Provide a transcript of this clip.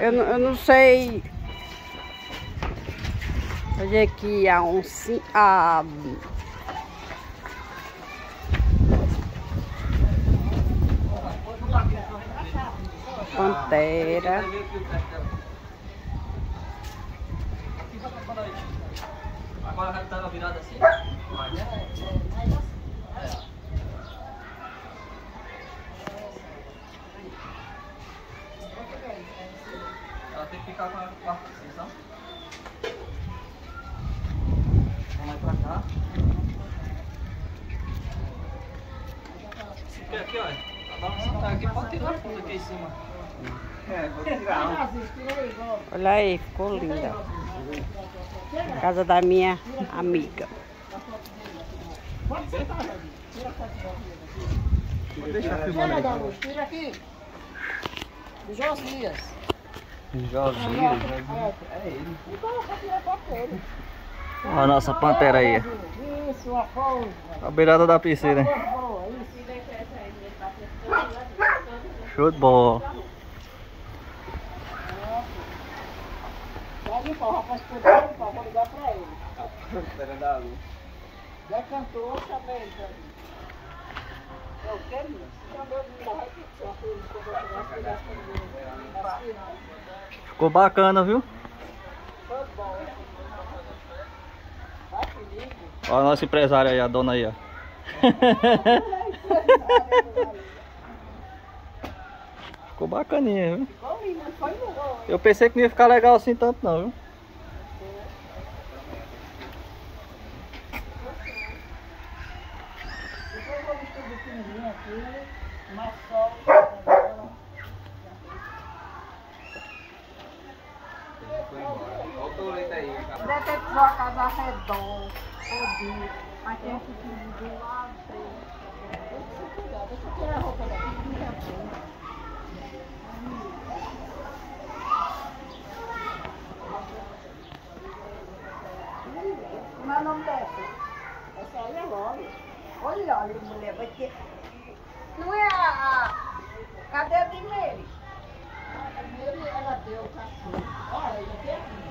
Eu, não- eu não sei. Onde é que há um sim. A. Pantera. Agora já tá virada assim? Ficar com a quarta posição. Vamos mais pra cá. Aqui, aqui, olha. Vamos sentar aqui, pode tirar tudo aqui em cima. É, vou tirar. Olha aí, ficou linda. Casa da minha amiga. Vou deixar Tira, aí. Gaúcho, tira aqui. Do Josias. Josinho. É ele. Olha a nossa pantera aí. Isso, uma coisa. A beirada da piscina. Isso. Show de bola. Vai limpar o rapaz pá, vou ligar pra ele. Já cantou também, tá? É o que, menino? Também que que eu vou que eu já estou Ficou bacana, viu? Olha a nossa empresária aí, a dona aí, ó. Ficou bacaninha, viu? Eu pensei que não ia ficar legal assim tanto não, viu? Depois eu vou vestir pequenininho aqui, mais sol. Olha Deve ter que uma casa redonda, todinho. Mas tem esse do lado. Deixa eu deixa eu tirar a roupa daqui. não. Como é o nome dessa? Essa aí. Olha, olha, mulher, vai ter. Não é a. a... Cadê a de? A Meire, ela deu o cachorro. Olha, ele tem aqui.